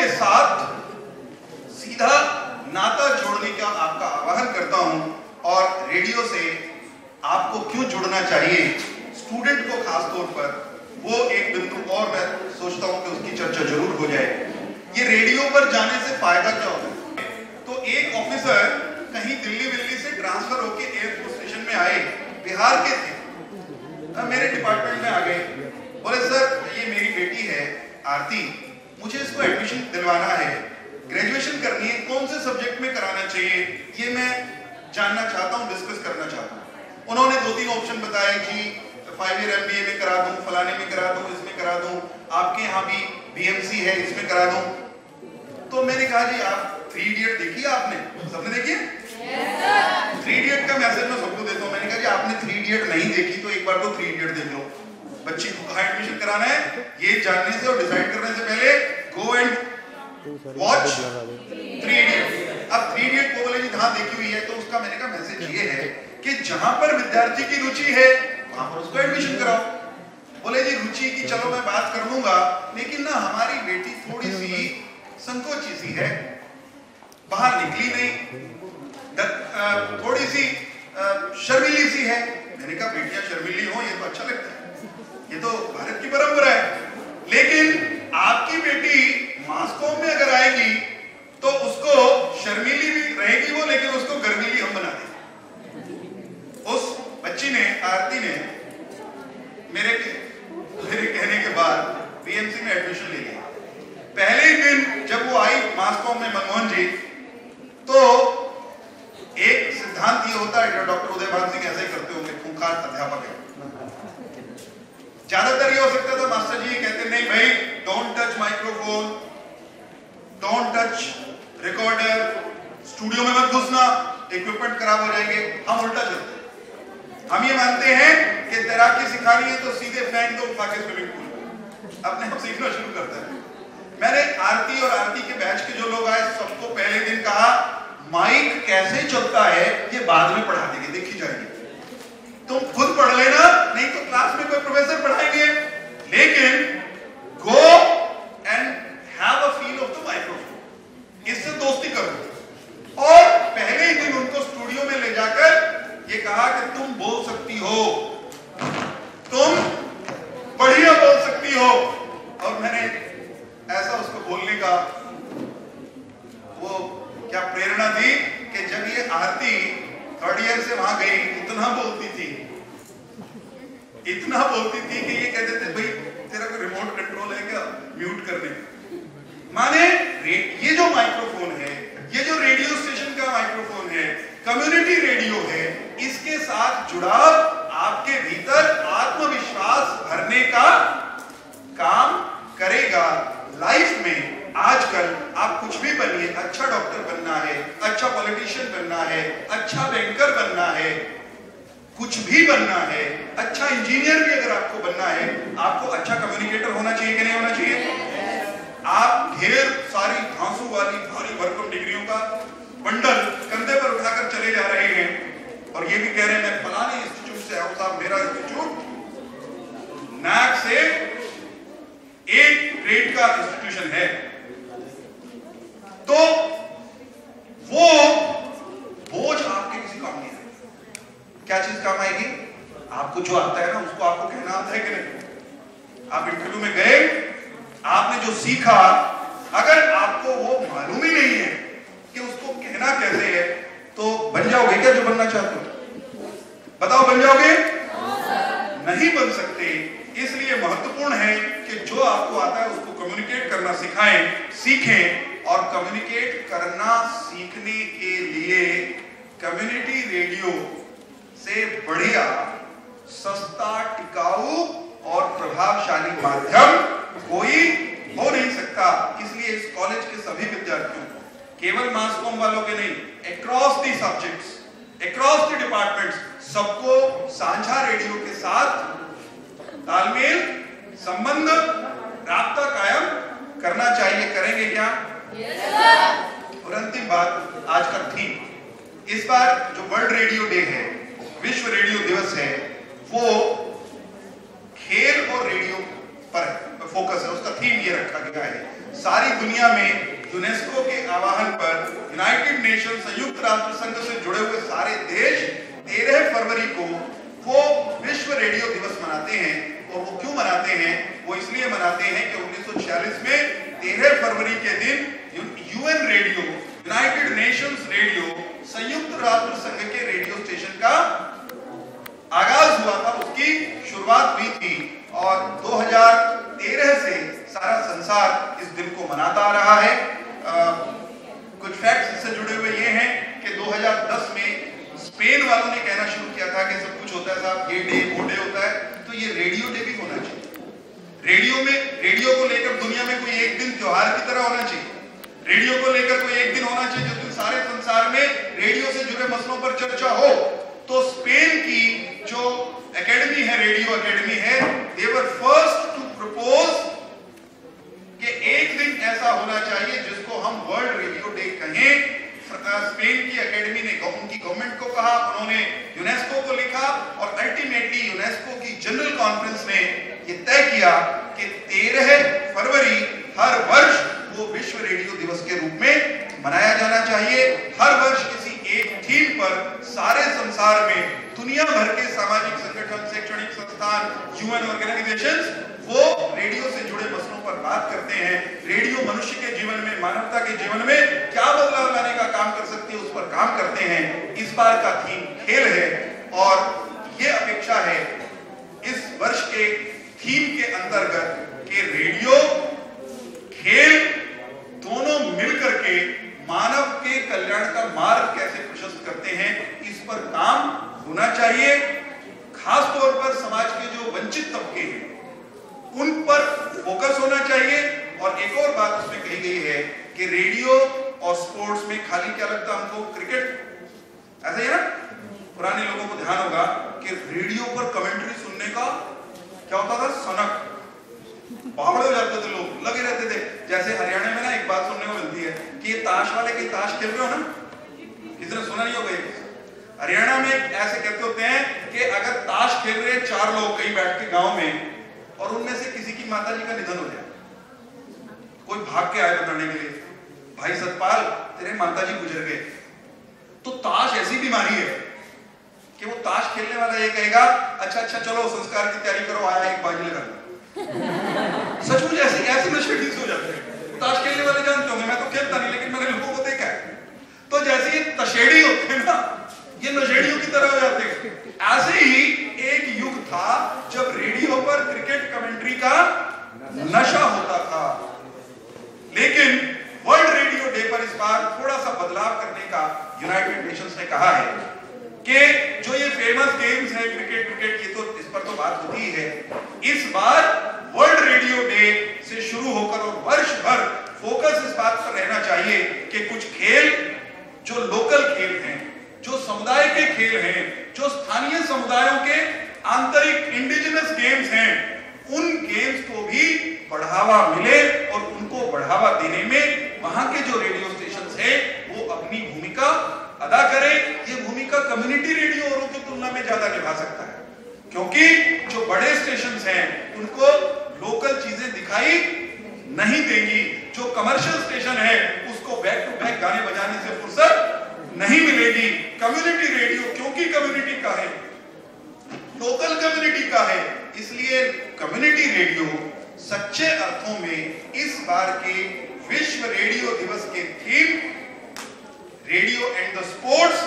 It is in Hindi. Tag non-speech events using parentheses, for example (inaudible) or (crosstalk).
के साथ सीधा नाता जोड़ने का आपका आह्वान करता हूँ और रेडियो से आपको क्यों जुड़ना चाहिए, स्टूडेंट को खास तौर पर, वो एक बिंदु और मैं सोचता हूँ कि उसकी चर्चा ज़रूर हो जाए। ये रेडियो पर जाने से फ़ायदा क्या होता है? तो एक ऑफिसर कहीं दिल्ली विल्ली से ट्रांसफ़र होकर एयरफोर्स स्टेशन में आए, बिहार के थे। मेरे डिपार्टमेंट में आ गए। बोले, सर, ये मेरी बेटी है, आरती। मुझे इसको एडमिशन दिलवाना है। ग्रेजुएशन करनी है कौन से सब्जेक्ट में कराना चाहिए ये मैं जानना चाहता हूँ डिस्कस करना चाहता हूँ। उन्होंने दो तीन ऑप्शन बताए जी फाइव ईयर एमबीए में करा दूँ फलाने में करा दूँ इसमें करा दूँ आपके यहाँ भी बीएमसी है इसमें करा दूँ। तो मैंने कहा जी आप थ्री इडियट देखी आपने? सबने देखी थ्री इडियट का मैसेज मैं सबको देता हूँ। मैंने कहा जी आपने थ्री इडियट नहीं देखी तो एक बार तो थ्री इडियट देख लो। बच्ची को कहा एडमिशन कराना है ये जानने से और डिसाइड करने से पहले वॉच थ्री इडियट अब थ्री इडियट को बोले जी हाँ देखी हुई है तो उसका मैंने कहा मैसेज ये है कि जहाँ पर विद्यार्थी की रुचि है वहाँ पर उसको एडमिशन कराओ। बोले जी रुचि की चलो मैं बात कर लूँगा लेकिन ना हमारी बेटी थोड़ी सी संकोची सी है। बाहर निकली नहीं। थोड़ी सी शर्मिली सी है। मैंने कहा बेटियाँ शर्मिली हो ये तो अच्छा लगता है। ये तो भारत की परंपरा है लेकिन आपकी बेटी मास्कोम में अगर आएगी तो उसको शर्मिली भी रहेगी वो लेकिन उसको गर्मीली हम बना देंगे उस बच्ची ने आरती ने मेरे मेरे कहने के बाद बीएमसी में एडमिशन ले लिया पहले दिन जब वो आई मास्को में मनमोहन जी तो एक सिद्धांत ये होता है, डॉक्टर उदयभान सिंह ऐसे करते होंगे, खूंखार अध्यापक है। ज़्यादातर ये हो सकता था मास्टर जी कहते, नहीं भाई don't touch microphone don't touch recorder studio में मत घुसना इक्विपमेंट खराब हो जाएँगे। हम उल्टा चलते हम ये मानते हैं कि तैराकी सिखानी है तो सीधे फेंक दो फाके स्विमिंग पूल अपने आप सीखना शुरू करता है मैंने आरती और आरती के बैच के जो लोग आए, सबको पहले दिन कहा, माइक कैसे चलता है, ये बाद में पढ़ा देंगे, देखी जाएगी। तुम खुद पढ़ लेना, नहीं तो क्लास में कोई प्रोफेसर पढ़ाएँगे। लेकिन go and have a feel of the microphone इससे दोस्ती करो। और पहले ही दिन उनको स्टूडियो में ले जाकर ये कहा कि तुम बोल सकती हो तुम बढ़िया बोल सकती हो और मैंने ऐसा उसको बोलने का वो क्या प्रेरणा थी कि जब ये आरती थर्ड ईयर से वहाँ गई इतना बोलती थी इतना बोलती थी कि ये कहते थे, भाई, तेरा कोई रिमोट कंट्रोल है क्या? म्यूट करने माने ये जो माइक्रोफोन है, ये जो रेडियो स्टेशन का माइक्रोफोन है कम्युनिटी रेडियो है, इसके साथ जुड़ाव आपके भीतर आत्मविश्वास भरने का काम करेगा। लाइफ में आजकल आप कुछ भी बनिए अच्छा डॉक्टर बनना है अच्छा पॉलिटिशियन बनना है अच्छा बैंकर बनना है कुछ भी बनना है अच्छा इंजीनियर भी अगर आपको बनना है, आपको अच्छा कम्युनिकेटर होना चाहिए कि नहीं होना चाहिए? आप ढेर सारी घासों वाली भारी भरकम डिग्रियों का बंडल कंधे पर उठाकर चले जा रहे हैं। और ये भी कह रहे हैं, मैं फलाने इंस्टीट्यूट से आऊँ, साहब, मेरा इंस्टीट्यूट नैक से एक ग्रेड का इंस्टीट्यूशन है। तो वो बोझ आपके किसी काम नहीं आएगा क्या चीज़ काम आएगी आपको जो आता है ना उसको आपको कहना आता है कि नहीं आप इंटरव्यू में गए आपने जो सीखा, अगर आपको वो मालूम ही नहीं है कि उसको कहना कैसे है तो बन जाओगे क्या जो बनना चाहते हो? बताओ, बन जाओगे? नहीं बन सकते। इसलिए महत्वपूर्ण है कि जो आपको आता है, उसको कम्युनिकेट करना सिखाएँ, सीखें और कम्युनिकेट करना सीखने के लिए कम्युनिटी रेडियो से बढ़िया, सस्ता, टिकाऊ और प्रभावशाली माध्यम कोई हो नहीं सकता। इसलिए इस कॉलेज के सभी विद्यार्थियों को। केवल मास कॉम वालों के नहीं across the subjects across the departments सबको साझा रेडियो के साथ तालमेल संबंध रास्ता कायम करना चाहिए। करेंगे क्या? Yes, और अंतिम बात आज का थीम इस बार जो वर्ल्ड रेडियो डे है विश्व रेडियो दिवस है वो खेल और रेडियो पर है। फोकस है, उसका थीम ये रखा गया है। सारी दुनिया में यूनेस्को के आवाहन पर यूनाइटेड नेशन संयुक्त राष्ट्र संघ से जुड़े हुए सारे देश तेरह फरवरी को वो विश्व रेडियो दिवस मनाते हैं। और वो क्यों मनाते हैं? वो इसलिए मनाते हैं कि 1946 में तेरह फरवरी के दिन UN radio United Nations radio संयुक्त राष्ट्र संघ के रेडियो स्टेशन का आगाज़ हुआ था। उसकी शुरुआत हुई थी। और 2013 से सारा संसार इस दिन को मनाता आ रहा है। आ, कुछ फैक्ट्स इससे जुड़े हुए ये हैं कि 2010 में स्पेन वालों ने कहना शुरू किया था कि सब कुछ होता है साहब ये डे वो डे होता है। तो ये रेडियो डे भी होना चाहिए। रेडियो में रेडियो को लेकर दुनिया में कोई एक दिन त्योहार की तरह होना चाहिए। रेडियो को लेकर कोई एक दिन होना चाहिए जिस दिन सारे संसार में रेडियो से जुड़े मसलों पर चर्चा हो। तो स्पेन की जो एकेडमी है रेडियो एकेडमी है देवर फ़र्स्ट टू प्रपोज कि एक दिन ऐसा होना चाहिए जिसको हम वर्ल्ड रेडियो डे कहें। स्पेन की एकेडमी ने उनकी गवर्नमेंट को कहा, उन्होंने यूनेस्को को लिखा और अल्टीमेटली यूनेस्को की जनरल कॉन्फ्रेंस ने यह तय किया कि 13 फरवरी हर वर्ष वो विश्व रेडियो दिवस के रूप में मनाया जाना चाहिए। हर वर्ष किसी एक थीम पर सारे संसार में दुनिया भर के सामाजिक संगठन, शैक्षणिक संस्थान यूएन ऑर्गेनाइजेशंस वो रेडियो से जुड़े मसलों पर बात करते हैं। रेडियो मनुष्य के जीवन में, मानवता के जीवन में क्या बदलाव लाने का काम कर सकती है, उस पर काम करते हैं। इस बार का थीम खेल है और ये अपेक्षा है, इस वर्ष के थीम के अंतर्गत के रेडियो खेल दोनों मिलकर के मानव के कल्याण का मार्ग कैसे प्रशस्त करते हैं इस पर काम होना चाहिए खास तौर पर समाज के जो वंचित तबके हैं उन पर फोकस होना चाहिए और एक और बात उसमें कही गई है कि रेडियो और स्पोर्ट्स में खाली क्या लगता हमको? क्रिकेट। ऐसे ही ना? पुराने लोगों को ध्यान होगा कि रेडियो पर कमेंट्री सुनने का क्या होता था? सनक। बावड़े हो जाते थे लोग, लगे रहते थे। जैसे हरियाणा में ना एक बात सुनने को मिलती है कि ये ताश वाले की ताश खेल रहे हो ना? किसी सुना नहीं होगा हरियाणा में ऐसे कहते होते हैं कि अगर ताश खेल रहे चार लोग कहीं बैठ के गाँव में और उनमें से किसी की माता जी का निधन हो जाए, कोई भाग के आए बताने के लिए। भाई सतपाल, तेरे माता जी गुजर गए। तो ताश ऐसी बीमारी है कि वो ताश खेलने वाला ये कहेगा अच्छा अच्छा चलो, संस्कार की तैयारी करो, आया एक बाजी लगा (laughs) सचमुच ऐसे ऐसे नशेड़ी हो जाते हैं। ताश खेलने वाले जानते होंगे, मैं तो खेलता नहीं, लेकिन मैंने लोगों को देखा है। तो जैसे ये तशेड़ी होते हैं ना, ये नशेड़ियों की तरह हो जाते हैं। ऐसे ही एक युग था जब रेडियो पर क्रिकेट कमेंट्री का नशा होता था लेकिन वर्ल्ड रेडियो डे पर इस बार थोड़ा सा बदलाव करने का यूनाइटेड नेशंस ने कहा है कि जो ये फ़ेमस गेम्स है क्रिकेट क्रिकेट की तो इस पर तो बात होती है इस बार वर्ल्ड रेडियो डे से शुरू होकर और वर्ष भर फोकस इस बात पर रहना चाहिए कि कुछ खेल जो लोकल खेल हैं, जो समुदाय के खेल हैं, जो स्थानीय समुदायों के आंतरिक इंडिजिनस गेम्स हैं, उन गेम्स को भी बढ़ावा मिले और उनको बढ़ावा देने में वहाँ के जो रेडियो स्टेशन है अपनी भूमिका अदा करे, ये भूमिका कम्युनिटी रेडियो औरों की तुलना में ज़्यादा निभा सकता है। क्योंकि जो बड़े स्टेशन हैं, उनको लोकल चीज़ें दिखाई नहीं देंगी। जो कमर्शियल स्टेशन है, उसको बैक टू बैक गाने बजाने से फुर्सत नहीं मिलेगी। कम्युनिटी रेडियो क्योंकि कम्युनिटी का है लोकल कम्युनिटी का है, इसलिए कम्युनिटी रेडियो सच्चे अर्थों में इस बार के विश्व रेडियो दिवस के theme radio and the sports